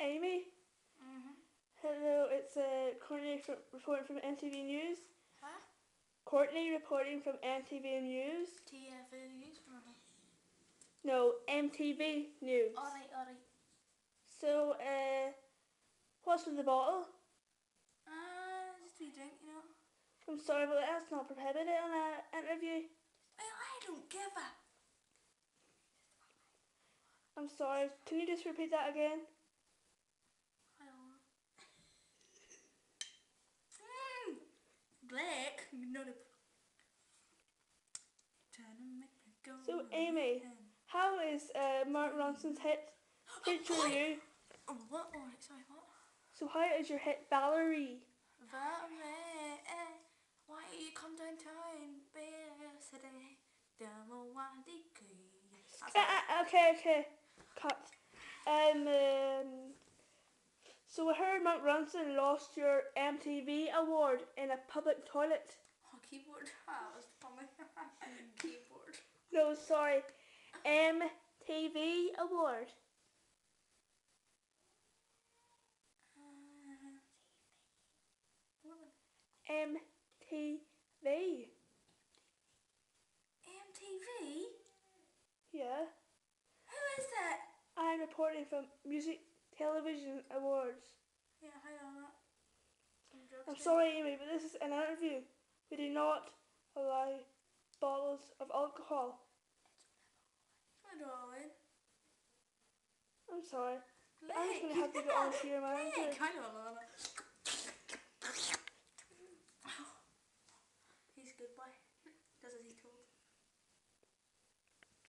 Amy? Mm-hmm. Hello, it's uh, Courtney from, reporting from NTV News. Huh? Courtney reporting from NTV News. TV News. No, MTV News. Alright, alright. So, uh, what's with the bottle? Uh, just a drink, you know. I'm sorry, but that's not prohibited on an interview. Well, I don't give a... I'm sorry, can you just repeat that again? So, Amy. How is uh, Mark Ronson's hit Picture You? Oh, what? Oh, sorry, what? So, how is your hit Valerie? Valerie, eh, why you come downtown, yesterday? Demo one degree. Uh, okay, okay. Cut. Um, um, so, I heard Mark Ronson lost your MTV award in a public toilet. Oh, keyboard. Ah, was funny. keyboard. No, sorry. MTV award. MTV. MTV? Yeah. Who is that? I'm reporting from Music Television Awards. Yeah, hang on that. Some drugs I'm sorry, Amy, but this is an interview. We do not allow bottles of alcohol. I'm sorry. Blake. I'm just gonna have to go on to your manager. Blake, Lana. He's a good boy. Does as he told.